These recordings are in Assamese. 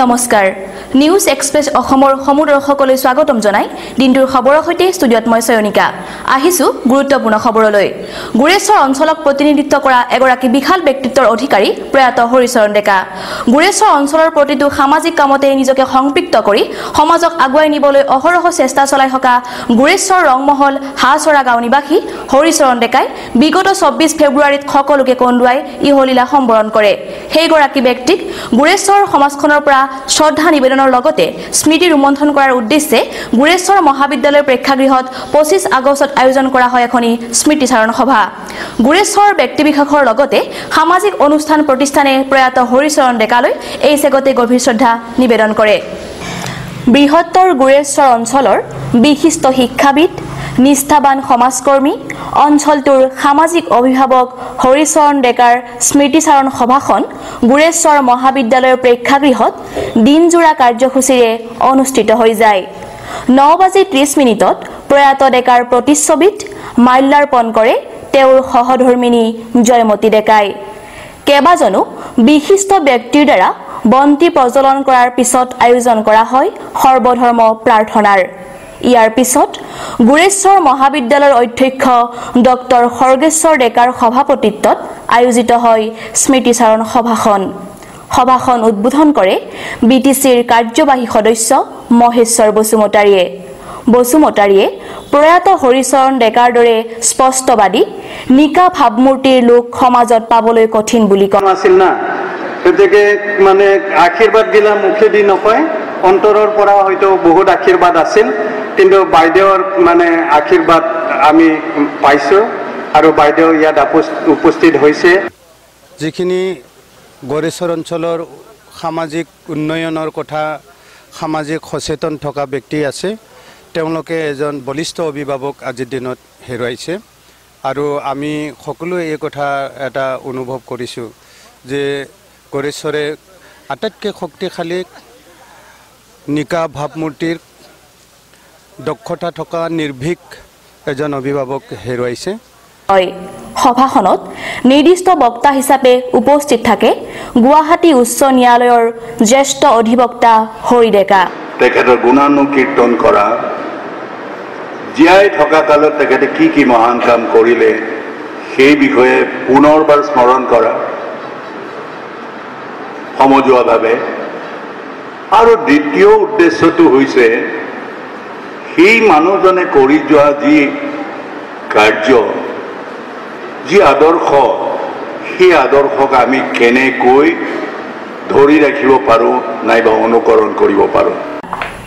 নমস্কাৰ। নিউজ এক্সপ্ৰেছ অসমৰ সমূহ দৰ্শকলৈ স্বাগতম জনাই দিনটোৰ খবৰৰ সৈতে ষ্টুডিঅ'ত মই চয়নিকা আহিছোঁ গুৰুত্বপূৰ্ণ খবৰলৈ। গুৰেশ্বৰ অঞ্চলক প্ৰতিনিধিত্ব কৰা এগৰাকী বিশাল ব্যক্তিত্বৰ অধিকাৰী প্ৰয়াত হৰিচৰণ ডেকা। গুৰেশ্বৰ অঞ্চলৰ প্ৰতিটো সামাজিক কামতে নিজকে সম্পৃক্ত কৰি সমাজক আগুৱাই নিবলৈ অহৰহ চেষ্টা চলাই থকা গুৰেশ্বৰ ৰংমহল হাঁহচৰা গাঁও নিবাসী হৰিচৰণ ডেকাই বিগত চৌব্বিছ ফেব্ৰুৱাৰীত সকলোকে কন্দুৱাই ইহলীলা সম্বৰণ কৰে। সেইগৰাকী ব্যক্তিক গুৰেশ্বৰ সমাজখনৰ পৰা শ্ৰদ্ধা নিবেদনৰ লগতে স্মৃতি ৰোমন্থন কৰাৰ উদ্দেশ্যে গুৰেশ্বৰ মহাবিদ্যালয়ৰ প্ৰেক্ষাগৃহত পঁচিছ আগষ্টত আয়োজন কৰা হয় এখনি স্মৃতিচাৰণ সভা। গুৰেশ্বৰ ব্যক্তিবিশেষৰ লগতে সামাজিক অনুষ্ঠান প্ৰতিষ্ঠানে প্ৰয়াত হৰিচৰণ ডেকালৈ এই চেগতে গভীৰ শ্ৰদ্ধা নিবেদন কৰে। বৃহত্তৰ গুৰেশ্বৰ অঞ্চলৰ বিশিষ্ট শিক্ষাবিদ নিষ্ঠাবান সমাজকৰ্মী অঞ্চলটোৰ সামাজিক অভিভাৱক হৰিচৰণ ডেকাৰ স্মৃতিচাৰণ সভাখন গুৰেশ্বৰ মহাবিদ্যালয়ৰ প্ৰেক্ষাগৃহত দিনজোৰা কাৰ্যসূচীৰে অনুষ্ঠিত হৈ যায়। ন বাজি ত্ৰিছ মিনিটত প্ৰয়াত ডেকাৰ প্ৰতিচ্ছবিত মাল্যাৰ্পণ কৰে তেওঁৰ সহধৰ্মিনী জয়মতী ডেকাই। কেইবাজনো বিশিষ্ট ব্যক্তিৰ দ্বাৰা বন্তি প্ৰজ্বলন কৰাৰ পিছত আয়োজন কৰা হয় সৰ্বধৰ্ম প্ৰাৰ্থনাৰ। ইয়াৰ পিছত গুৰেশ্বৰ মহাবিদ্যালয়ৰ অধ্যক্ষ ডক্টৰ সৰ্গেশ্বৰ ডেকাৰ সভাপতিত্বত আয়োজিত হয় স্মৃতিচাৰণ সভাখন। সভাখন উদ্বোধন কৰে বি টি চিৰ কাৰ্যবাহী সদস্য মহেশ্বৰ বসুমতাৰীয়ে। বসুমতাৰীয়ে প্ৰয়াত হৰিচৰণ ডেকাৰ দৰে স্পষ্টবাদী নিকা ভাৱমূৰ্তিৰ লোক সমাজত পাবলৈ কঠিন বুলি কাম আছিল না। গতিকে মানে আশীৰ্বাদ গিলা মুখেদি নকয়। অন্তৰৰ পৰা হয়তো বহুত আশীৰ্বাদ আছিল কিন্তু বাইদেউৰ মানে আশীৰ্বাদ আমি পাইছোঁ আৰু বাইদেউ ইয়াত উপস্থিত হৈছে। যিখিনি গড়েশ্বৰ অঞ্চলৰ সামাজিক উন্নয়নৰ কথা সামাজিক সচেতন থকা ব্যক্তি আছে তেওঁলোকে এজন বলিষ্ঠ অভিভাৱক আজিৰ দিনত হেৰুৱাইছে। আৰু আমি সকলোৱে এই কথা এটা অনুভৱ কৰিছোঁ যে গড়েশ্বৰে আটাইতকৈ শক্তিশালী নিকা ভাৱমূৰ্তিৰ দক্ষতা থকা নিৰ্ভীক এজন অভিভাৱক হেৰুৱাইছে। হয় সভাখনত নিৰ্দিষ্ট বক্তা হিচাপে উপস্থিত থাকে গুৱাহাটী উচ্চ ন্যায়ালয়ৰ জ্যেষ্ঠ অধিবক্তা হৰি ডেকা তেখেতৰ গুণানুকীৰ্তন কৰা জীয়াই থকা কালত তেখেতে কি কি মহান কাম কৰিলে সেই বিষয়ে পুনৰবাৰ স্মৰণ কৰা সমজুৱাভাৱে আৰু দ্বিতীয় উদ্দেশ্যটো হৈছে সেই মানুহজনে কৰি যোৱা যি কাৰ্য যি আদৰ্শ সেই আদৰ্শক আমি কেনেকৈ ধৰি ৰাখিব পাৰোঁ নাইবা অনুকৰণ কৰিব পাৰোঁ।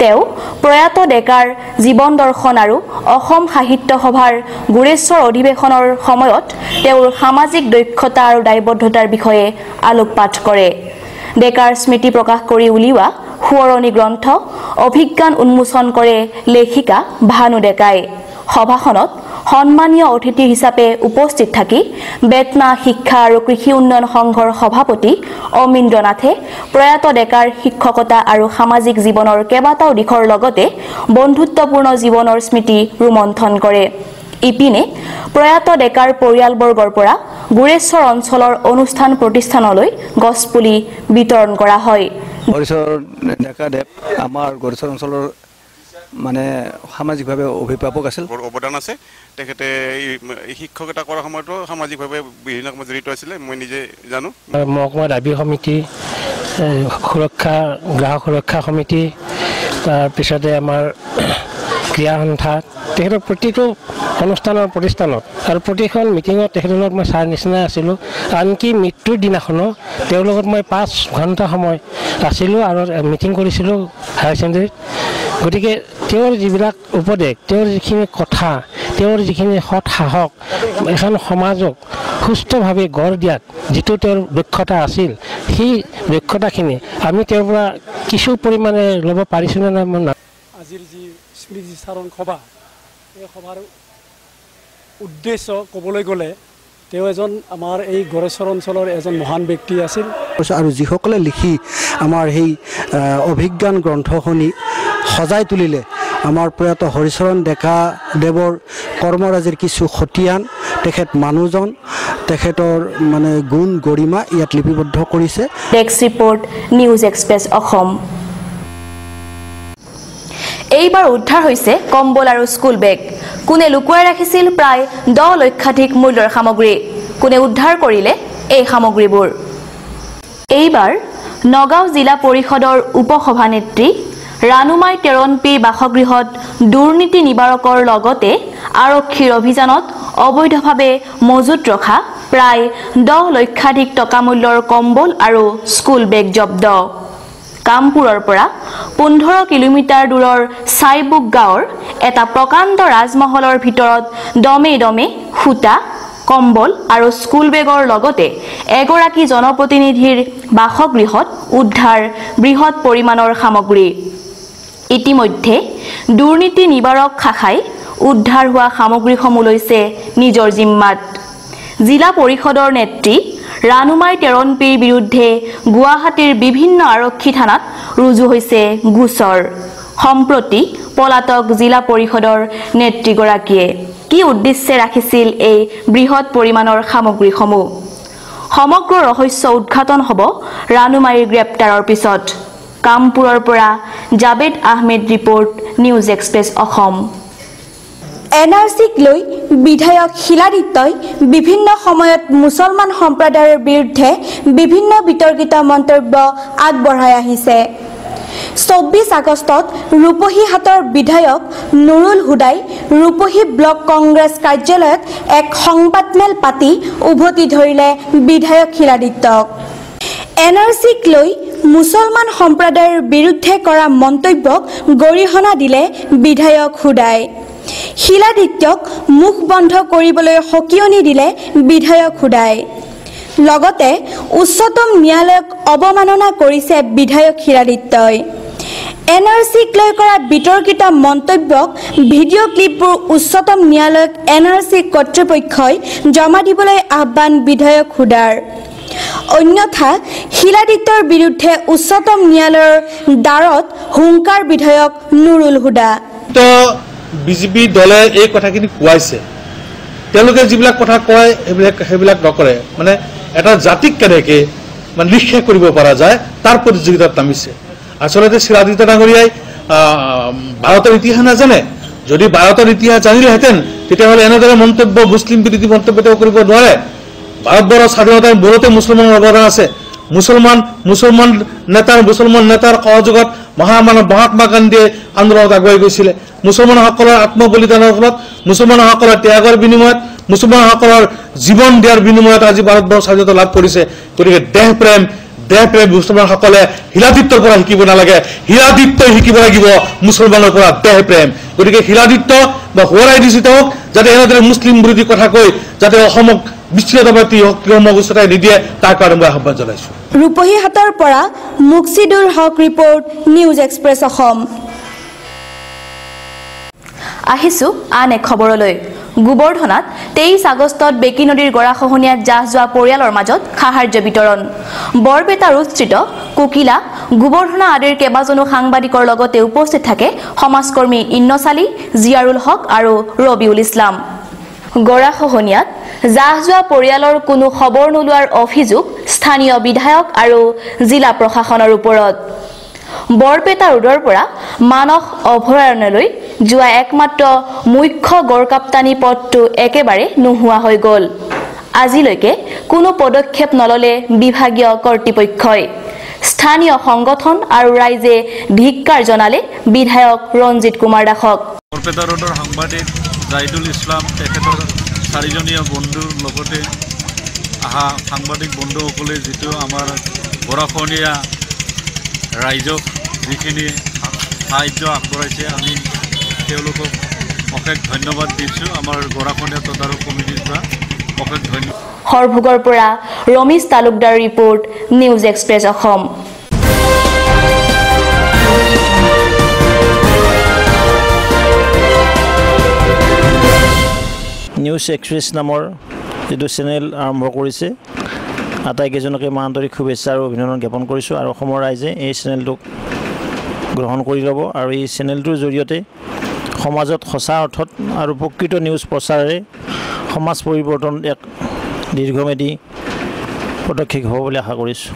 তেওঁ প্ৰয়াত ডেকাৰ জীৱন দৰ্শন আৰু অসম সাহিত্য সভাৰ গুৰেশ্বৰ অধিৱেশনৰ সময়ত তেওঁৰ সামাজিক দক্ষতা আৰু দায়বদ্ধতাৰ বিষয়ে আলোকপাত কৰে। ডেকাৰ স্মৃতি প্ৰকাশ কৰি উলিওৱা সোঁৱৰণি গ্ৰন্থ অভিজ্ঞান উন্মোচন কৰে লেখিকা ভানু ডেকাই। সভাখনত সন্মানীয় অতিথি হিচাপে উপস্থিত থাকি বেতনা শিক্ষা আৰু কৃষি উন্নয়ন সংঘৰ সভাপতি অমীন্দ্ৰ নাথে প্ৰয়াত ডেকাৰ শিক্ষকতা আৰু সামাজিক জীৱনৰ কেইবাটাও দিশৰ লগতে বন্ধুত্বপূৰ্ণ জীৱনৰ স্মৃতি ৰোমন্থন কৰে। ইপিনে প্ৰয়াত ডেকাৰ পৰিয়ালবৰ্গৰ পৰা গুৰেশ্বৰ অঞ্চলৰ অনুষ্ঠান প্ৰতিষ্ঠানলৈ গছপুলি বিতৰণ কৰা হয়। হৰিশ্বৰ ডেকাদেৱ আমাৰ গৰিশ্বৰ অঞ্চলৰ মানে সামাজিকভাৱে অভিভাৱক আছিল। বৰ অৱদান আছে। তেখেতে এই শিক্ষকতা কৰাৰ সময়তো সামাজিকভাৱে বিভিন্ন কামত জড়িত আছিলে মই নিজে জানো। মহকুমা দাবী সমিতি সুৰক্ষা গ্ৰাহক সুৰক্ষা সমিতি তাৰপিছতে আমাৰ ক্ৰীড়া সন্থা তেখেতৰ প্ৰতিটো অনুষ্ঠানৰ প্ৰতিষ্ঠানত। আৰু প্ৰতিখন মিটিঙত তেখেতৰ লগত মই ছাৰ নিচিনাই আছিলোঁ। আনকি মৃত্যুৰ দিনাখনো তেওঁৰ লগত মই পাঁচ ঘণ্টা সময় আছিলোঁ আৰু মিটিং কৰিছিলোঁ হায়াৰ ছেকেণ্ডেৰীত। গতিকে তেওঁৰ যিবিলাক উপদেশ তেওঁৰ যিখিনি কথা তেওঁৰ যিখিনি সৎ সাহস এখন সমাজক সুস্থভাৱে গঢ় দিয়াত যিটো তেওঁৰ দক্ষতা আছিল সেই দক্ষতাখিনি আমি তেওঁৰ পৰা কিছু পৰিমাণে ল'ব পাৰিছোঁ নে নাই মই আজিৰ যি স্মৃতিচাৰণ সভা এই সভাৰ উদ্দেশ্য ক'বলৈ গ'লে তেওঁ এজন আমাৰ এই গড়েশ্বৰ অঞ্চলৰ এজন মহান ব্যক্তি আছিল। আৰু যিসকলে লিখি আমাৰ সেই অভিজ্ঞান গ্ৰন্থখনি সজাই তুলিলে আমাৰ প্ৰয়াত হৰিচৰণ ডেকা দেৱৰ কৰ্মৰাজিৰ কিছু খতিয়ান তেখেত মানুহজন তেখেতৰ মানে গুণ গৰিমা ইয়াত লিপিবদ্ধ কৰিছে। Report news express Assam. এইবাৰ উদ্ধাৰ হৈছে কম্বল আৰু স্কুল বেগ কোনে লুকুৱাই ৰাখিছিল? প্ৰায় দহ লক্ষাধিক মূল্যৰ সামগ্ৰী। কোনে উদ্ধাৰ কৰিলে এই সামগ্ৰীবোৰ? এইবাৰ নগাঁও জিলা পৰিষদৰ উপসভানেত্ৰী ৰাণুমাই তেৰণপীৰ বাসগৃহত দুৰ্নীতি নিবাৰকৰ লগতে আৰক্ষীৰ অভিযানত অবৈধভাৱে মজুত ৰখা প্ৰায় দহ লক্ষাধিক টকা মূল্যৰ কম্বল আৰু স্কুল বেগ জব্দ। কামপুৰৰ পৰা পোন্ধৰ কিলোমিটাৰ দূৰৰ চাইবুক গাঁৱৰ এটা প্ৰকাণ্ড ৰাজমহলৰ ভিতৰত দমে দমে সূতা কম্বল আৰু স্কুল বেগৰ লগতে এগৰাকী জনপ্ৰতিনিধিৰ বাসগৃহত উদ্ধাৰ বৃহৎ পৰিমাণৰ সামগ্ৰী। ইতিমধ্যে দুৰ্নীতি নিবাৰক শাখাই উদ্ধাৰ হোৱা সামগ্ৰীসমূহ লৈছে নিজৰ জিম্মাত। জিলা পৰিষদৰ নেত্ৰী ৰাণুমাই তেৰণপীৰ বিৰুদ্ধে গুৱাহাটীৰ বিভিন্ন আৰক্ষী থানাত ৰুজু হৈছে গোচৰ সম্প্ৰতি পলাতক জিলা পৰিষদৰ নেত্ৰীগৰাকীয়ে। কি উদ্দেশ্যে ৰাখিছিল এই বৃহৎ পৰিমাণৰ সামগ্ৰীসমূহ? সমগ্ৰ ৰহস্য উদঘাটন হ'ব ৰাণুমাইৰ গ্ৰেপ্তাৰৰ পিছত। কামপুৰৰ পৰা Jabed Ahmed report news express Assam. N R চিক লৈ বিধায়ক শিলাদিত্যই বিভিন্ন সময়ত মুছলমান সম্প্ৰদায়ৰ বিৰুদ্ধে বিভিন্ন বিতৰ্কিত মন্তব্য আগবঢ়াই আহিছে। চৌব্বিছ আগষ্টত ৰূপহীহাটৰ বিধায়ক নুৰুল হুদাই ৰূপহী ব্লক কংগ্ৰেছ কাৰ্যালয়ত এক সংবাদমেল পাতি উভতি ধৰিলে বিধায়ক শিলাদিত্যক। এন আৰ চিক লৈ মুছলমান সম্প্ৰদায়ৰ বিৰুদ্ধে কৰা মন্তব্যক গৰিহণা দিলে বিধায়ক হুদাই। শিলাদিত্যক মুখ বন্ধ কৰিবলৈ সকিয়নি দিলে বিধায়ক হুদাই লগতে উচ্চতম ন্যায়ালয়ক অৱমাননা কৰিছে বিধায়ক শিলাদিত্যই। এন আৰ চিক লৈ কৰা বিতৰ্কিত মন্তব্যক ভিডিঅ' ক্লিপবোৰ উচ্চতম ন্যায়ালয়ক এন আৰ চি কৰ্তৃপক্ষই জমা দিবলৈ আহ্বান বিধায়ক হুদাৰ অন্যথা শিলাদিত্যৰ বিৰুদ্ধে উচ্চতম ন্যায়ালয়ৰ দ্বাৰত হুংকাৰ বিধায়ক নুৰুল হুদা। বিজেপি দলে এই কথাখিনি কোৱাইছে। তেওঁলোকে যিবিলাক কথা কয় সেইবিলাক সেইবিলাক নকৰে। মানে এটা জাতিক কেনেকৈ মানে নিঃশেষ কৰিব পৰা যায় তাৰ প্ৰতিযোগিতাত নামিছে। আচলতে শিলাদিত্য ডাঙৰীয়াই ভাৰতৰ ইতিহাস নাজানে। যদি ভাৰতৰ ইতিহাস জানিলেহেঁতেন তেতিয়াহ'লে এনেদৰে মন্তব্য মুছলিম বিৰোধী মন্তব্য তেওঁ কৰিব নোৱাৰে। ভাৰতবৰ্ষৰ স্বাধীনতাৰ মূলতে মুছলমানৰ অৱদান আছে। মুছলমান মুছলমান নেতাৰ মুছলমান নেতাৰ সহযোগত মহামানৱ মহাত্মা গান্ধীয়ে আন্দোলনত আগুৱাই গৈছিলে। মুছলমানসকলৰ আত্মবলিদানৰ ফলত, মুছলমানসকলৰ ত্যাগৰ বিনিময়ত, মুছলমানসকলৰ জীৱন দিয়াৰ বিনিময়ত আজি ভাৰতবৰ্ষ স্বাধীনতা লাভ কৰিছে। গতিকে দেহ দেহ প্ৰেম মুছলমানসকলে শিলাদিত্যৰ পৰা শিকিব নালাগে। শিলাদিত্যই শিকিব লাগিব মুছলমানৰ পৰা দেহ প্ৰেম। গতিকে শিলাদিত্য বা সোঁৱৰাই দিছো তেওঁক যাতে এনেদৰে মুছলিম বিৰোধী কথা কৈ যাতে অসমক বিচ্ছিন্নতাবাদী শক্তিসমূহক উচতাই নিদিয়ে তাৰ কাৰণে মই আহ্বান জনাইছো। ৰূপহীহাটৰ পৰা Muksidur Haque report news express Assam. আহিছো আন এক খবৰলৈ। গোবৰ্ধনাত তেইছ আগষ্টত বেকী নদীৰ গৰাখহনীয়াত জাহ যোৱা পৰিয়ালৰ মাজত সাহাৰ্য বিতৰণ। বৰপেটা ৰোডস্থিত কুকিলা গোবৰ্ধনা আদিৰ কেইবাজনো সাংবাদিকৰ লগতে উপস্থিত থাকে সমাজকৰ্মী ইন্নচালী জিয়াৰুল হক আৰু ৰবিউল ইছলাম। গৰাখহনীয়াত জাহ যোৱা পৰিয়ালৰ কোনো খবৰ নোলোৱাৰ অভিযোগ স্থানীয় বিধায়ক আৰু জিলা প্ৰশাসনৰ ওপৰত। বৰপেটা ৰোডৰ পৰা মানস অভয়াৰণ্যলৈ যোৱা একমাত্ৰ মুখ্য গড়কাপ্তানি পথটো একেবাৰে নোহোৱা হৈ গ'ল। আজিলৈকে কোনো পদক্ষেপ নললে বিভাগীয় কৰ্তৃপক্ষই। স্থানীয় সংগঠন আৰু ৰাইজে ধিক্কাৰ জনালে বিধায়ক ৰঞ্জিত কুমাৰ দাসক। বৰপেটা ৰোডৰ সাংবাদিক জাহিদুল ইছলাম তেখেতৰ চাৰিজনীয়া বন্ধুৰ লগতে অহা সাংবাদিক বন্ধুসকলে যিটো আমাৰ গৰাখহনীয়া ৰাইজক যিখিনি সাহাৰ্য আগবঢ়াইছে আমি তেওঁলোকক অশেষ ধন্যবাদ দিছোঁ। আমাৰ গৰাখহনীয়া তদাৰক কমিটিৰ পৰা অশেষ ধন্যবাদ। সৰভোগৰ পৰা Ramesh Talukdar report news express Assam. News express নামৰ যিটো চেনেল আৰম্ভ কৰিছে আটাইকেইজনকে মই আন্তৰিক শুভেচ্ছা আৰু অভিনন্দন জ্ঞাপন কৰিছোঁ। আৰু অসমৰ ৰাইজে এই চেনেলটোক গ্ৰহণ কৰি ল'ব আৰু এই চেনেলটোৰ জৰিয়তে সমাজত সঁচা অৰ্থত আৰু প্ৰকৃত নিউজ প্ৰচাৰেৰে সমাজ পৰিৱৰ্তন এক দীৰ্ঘমেধি পদক্ষেপ হ'ব বুলি আশা কৰিছোঁ।